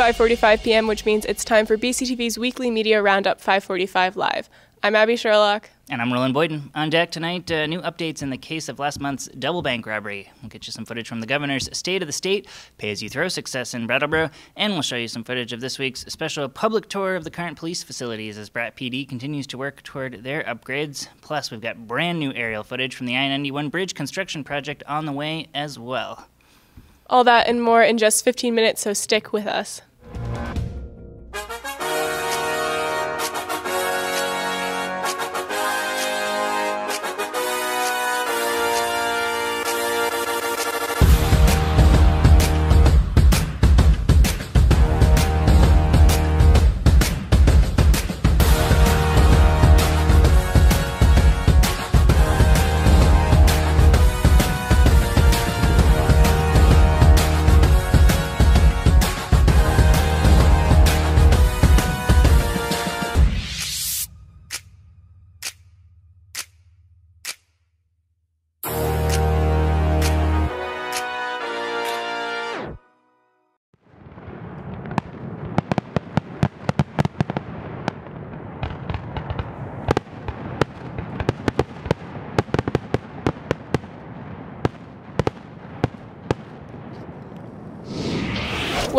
5:45 p.m., which means it's time for BCTV's weekly media roundup 5:45 live. I'm Abby Sherlock. And I'm Roland Boyden. On deck tonight, uh, new updates in the case of last month's double bank robbery. We'll get you some footage from the governor's State of the State, pay as you throw success in Brattleboro, and we'll show you some footage of this week's special public tour of the current police facilities as Brat PD continues to work toward their upgrades. Plus, we've got brand new aerial footage from the I 91 bridge construction project on the way as well. All that and more in just 15 minutes, so stick with us.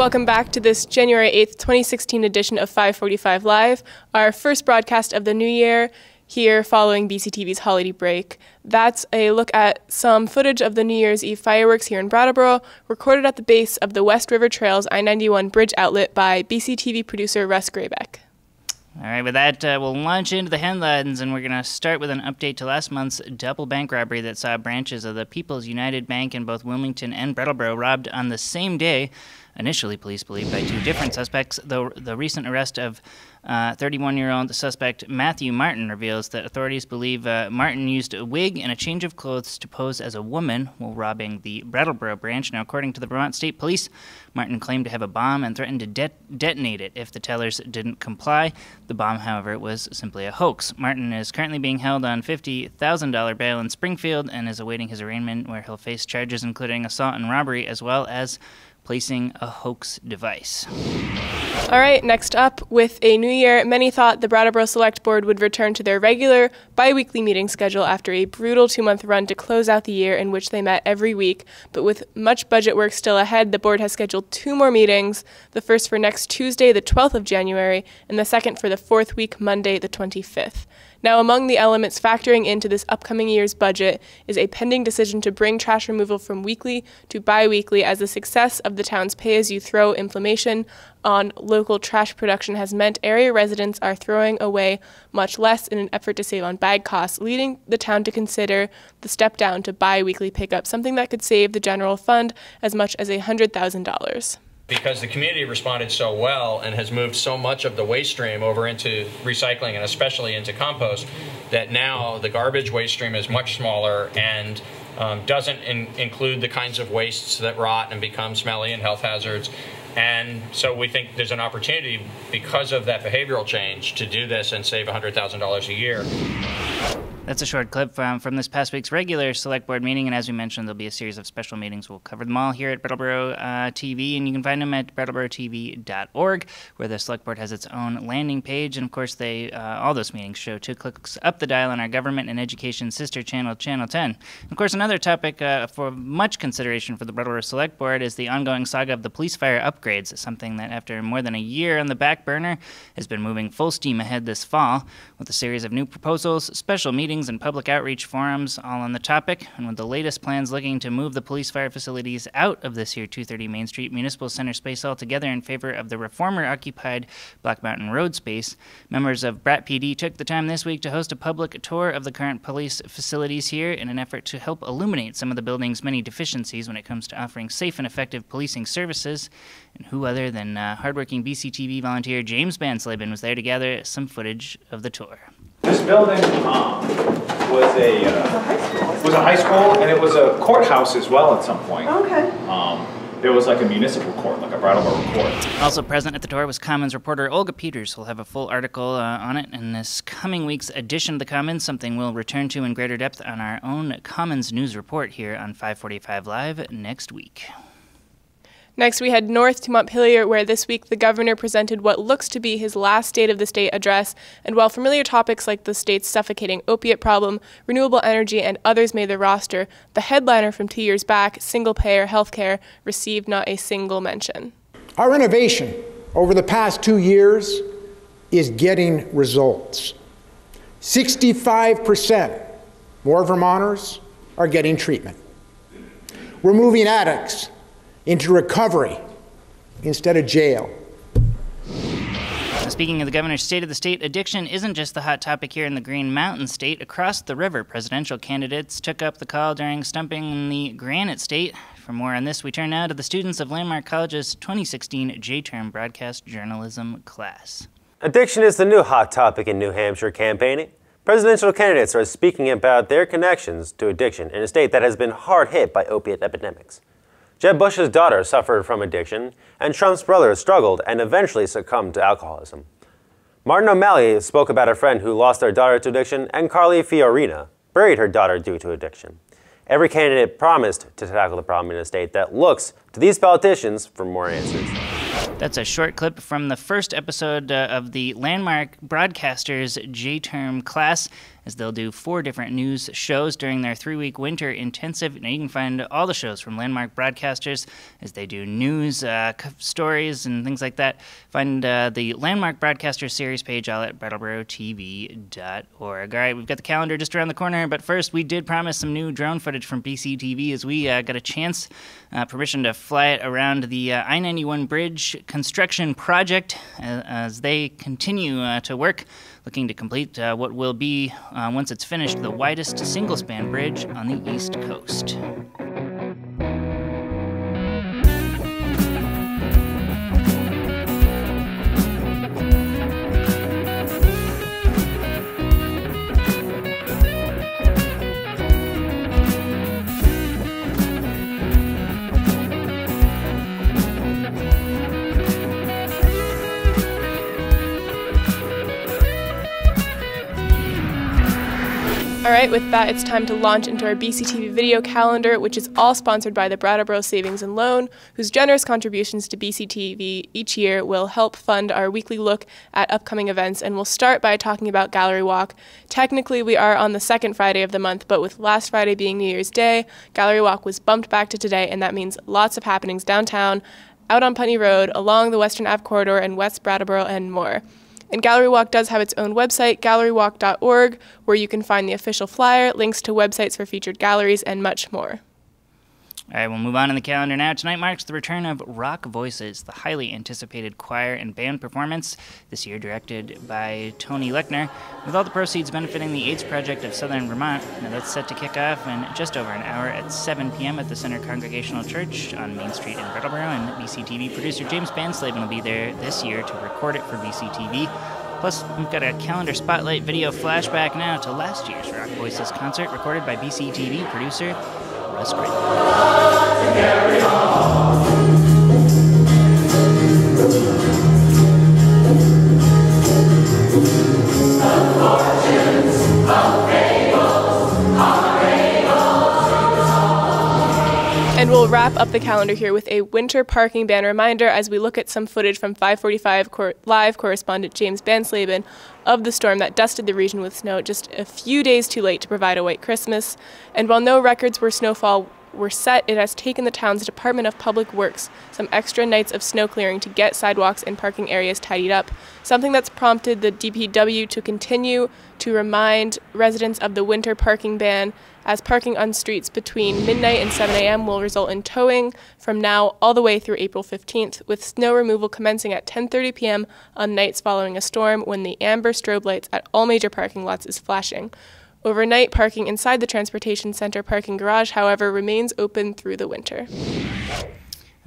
Welcome back to this January 8th, 2016 edition of 545 Live, our first broadcast of the new year here following BCTV's holiday break. That's a look at some footage of the New Year's Eve fireworks here in Brattleboro, recorded at the base of the West River Trails I 91 bridge outlet by BCTV producer Russ Graybeck. All right, with that, uh, we'll launch into the headlines, and we're going to start with an update to last month's double bank robbery that saw branches of the People's United Bank in both Wilmington and Brattleboro robbed on the same day. Initially, police believe by two different suspects, though the recent arrest of 31 uh, year old suspect Matthew Martin reveals that authorities believe uh, Martin used a wig and a change of clothes to pose as a woman while robbing the Brattleboro branch. Now, according to the Vermont State Police, Martin claimed to have a bomb and threatened to de- detonate it if the tellers didn't comply. The bomb, however, was simply a hoax. Martin is currently being held on $50,000 bail in Springfield and is awaiting his arraignment, where he'll face charges including assault and robbery as well as placing a hoax device. All right, next up, with a new year, many thought the Brattleboro Select Board would return to their regular bi weekly meeting schedule after a brutal two month run to close out the year in which they met every week. But with much budget work still ahead, the board has scheduled two more meetings the first for next Tuesday, the 12th of January, and the second for the fourth week, Monday, the 25th. Now, among the elements factoring into this upcoming year's budget is a pending decision to bring trash removal from weekly to bi weekly as the success of the town's pay as you throw implementation on local trash production has meant area residents are throwing away much less in an effort to save on bag costs, leading the town to consider the step down to bi weekly pickup, something that could save the general fund as much as $100,000 because the community responded so well and has moved so much of the waste stream over into recycling and especially into compost that now the garbage waste stream is much smaller and um, doesn't in include the kinds of wastes that rot and become smelly and health hazards. And so we think there's an opportunity because of that behavioral change to do this and save $100,000 a year. That's a short clip from, from this past week's regular select board meeting, and as we mentioned, there'll be a series of special meetings. We'll cover them all here at Brattleboro uh, TV, and you can find them at brattleborotv.org, where the select board has its own landing page. And of course, they uh, all those meetings show two clicks up the dial on our government and education sister channel, Channel 10. Of course, another topic uh, for much consideration for the Brattleboro Select Board is the ongoing saga of the police fire upgrades, something that after more than a year on the back burner has been moving full steam ahead this fall with a series of new proposals, special meetings meetings and public outreach forums all on the topic, and with the latest plans looking to move the police fire facilities out of this here 230 Main Street Municipal Center space altogether in favor of the reformer occupied Black Mountain Road space, members of Brat PD took the time this week to host a public tour of the current police facilities here in an effort to help illuminate some of the building's many deficiencies when it comes to offering safe and effective policing services. And who other than uh, hardworking BCTV volunteer James Bansleben was there to gather some footage of the tour. This building um, was a uh, was a high school, and it was a courthouse as well at some point. Okay. Um, there was like a municipal court, like a Brattleboro court. Also present at the tour was Commons reporter Olga Peters. We'll have a full article uh, on it in this coming week's edition of the Commons, something we'll return to in greater depth on our own Commons news report here on 545 Live next week. Next, we head north to Montpelier, where this week the governor presented what looks to be his last State of the State address. And while familiar topics like the state's suffocating opiate problem, renewable energy, and others made the roster, the headliner from two years back, single payer healthcare, received not a single mention. Our innovation over the past two years is getting results. 65% more Vermonters are getting treatment. We're moving addicts into recovery instead of jail. Speaking of the governor's state of the state, addiction isn't just the hot topic here in the Green Mountain State. Across the river, presidential candidates took up the call during stumping in the Granite State. For more on this, we turn now to the students of Landmark College's 2016 J Term Broadcast Journalism class. Addiction is the new hot topic in New Hampshire campaigning. Presidential candidates are speaking about their connections to addiction in a state that has been hard hit by opiate epidemics. Jeb Bush's daughter suffered from addiction, and Trump's brother struggled and eventually succumbed to alcoholism. Martin O'Malley spoke about a friend who lost their daughter to addiction, and Carly Fiorina buried her daughter due to addiction. Every candidate promised to tackle the problem in a state that looks to these politicians for more answers. That's a short clip from the first episode uh, of the Landmark Broadcasters J Term class, as they'll do four different news shows during their three week winter intensive. Now, you can find all the shows from Landmark Broadcasters as they do news, uh, stories, and things like that. Find uh, the Landmark Broadcasters series page all at brattleborotv.org. All right, we've got the calendar just around the corner, but first, we did promise some new drone footage from BCTV as we uh, got a chance, uh, permission to fly it around the uh, I 91 bridge construction project as they continue uh, to work, looking to complete uh, what will be, uh, once it's finished, the widest single span bridge on the East Coast. Right, with that, it's time to launch into our BCTV video calendar, which is all sponsored by the Brattleboro Savings and Loan, whose generous contributions to BCTV each year will help fund our weekly look at upcoming events. And we'll start by talking about Gallery Walk. Technically, we are on the second Friday of the month, but with last Friday being New Year's Day, Gallery Walk was bumped back to today, and that means lots of happenings downtown, out on Putney Road, along the Western Ave corridor, and West Brattleboro, and more. And Gallery Walk does have its own website, gallerywalk.org, where you can find the official flyer, links to websites for featured galleries, and much more. All right, we'll move on in the calendar now. Tonight marks the return of Rock Voices, the highly anticipated choir and band performance, this year directed by Tony Lechner, with all the proceeds benefiting the AIDS Project of Southern Vermont. Now, that's set to kick off in just over an hour at 7 p.m. at the Center Congregational Church on Main Street in Brattleboro, and BCTV producer James Banslaven will be there this year to record it for BCTV. Plus, we've got a calendar spotlight video flashback now to last year's Rock Voices concert recorded by BCTV producer Russ up the calendar here with a winter parking ban reminder as we look at some footage from 545 cor- live correspondent James Banslaben of the storm that dusted the region with snow just a few days too late to provide a white Christmas. And while no records were snowfall were set, it has taken the town's Department of Public Works some extra nights of snow clearing to get sidewalks and parking areas tidied up, something that's prompted the DPW to continue to remind residents of the winter parking ban as parking on streets between midnight and 7 a.m. will result in towing from now all the way through April 15th, with snow removal commencing at 10:30 p.m. on nights following a storm when the amber strobe lights at all major parking lots is flashing. Overnight parking inside the transportation center parking garage, however, remains open through the winter.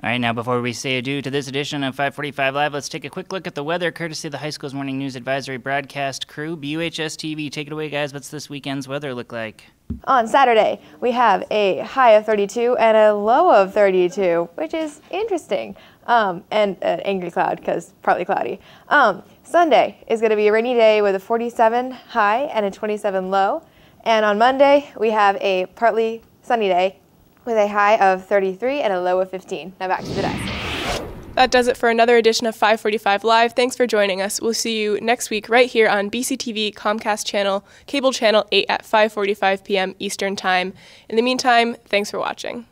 All right, now before we say adieu to this edition of 545 Live, let's take a quick look at the weather, courtesy of the high school's morning news advisory broadcast crew. BUHS TV, take it away, guys. What's this weekend's weather look like? On Saturday, we have a high of 32 and a low of 32, which is interesting. Um, and an angry cloud because partly cloudy. Um, Sunday is going to be a rainy day with a 47 high and a 27 low. And on Monday, we have a partly sunny day with a high of 33 and a low of 15. Now back to the desk. That does it for another edition of 545 Live. Thanks for joining us. We'll see you next week right here on BCTV Comcast channel, cable channel 8 at 5:45 p.m. Eastern Time. In the meantime, thanks for watching.